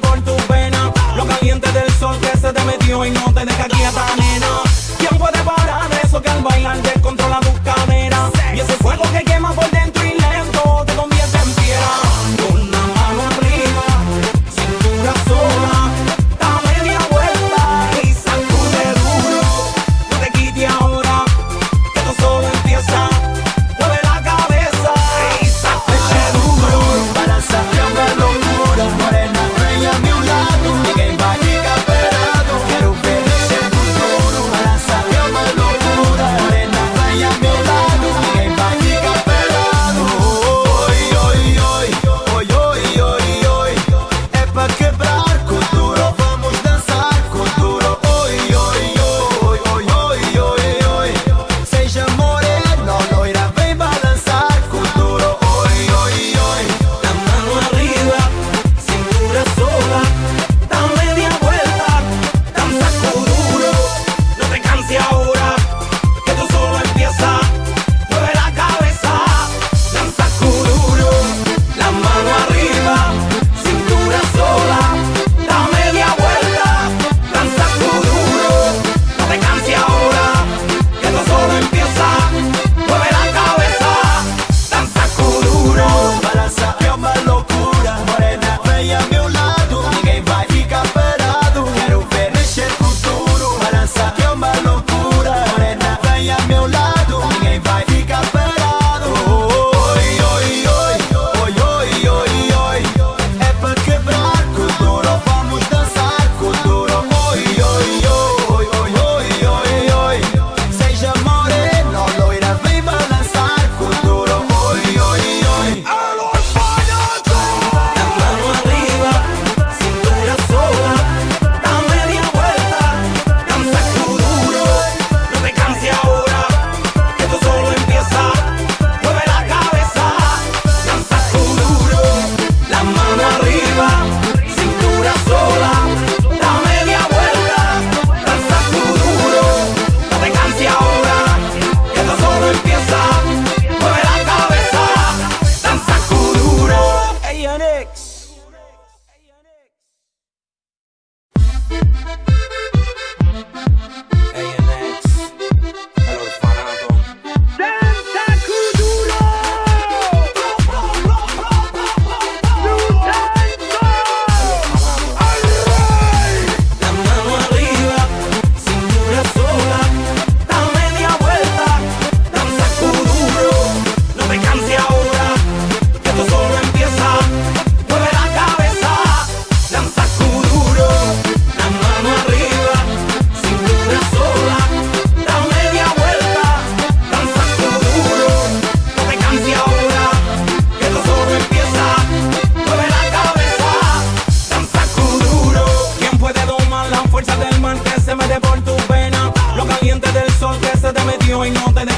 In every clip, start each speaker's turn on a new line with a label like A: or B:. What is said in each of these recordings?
A: por tu pena. Lo caliente del sol que se te metió y no te deja quieta, nena.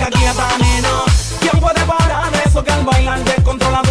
A: deja quieta, nena. ¿Quién puede parar eso que al bailar descontrola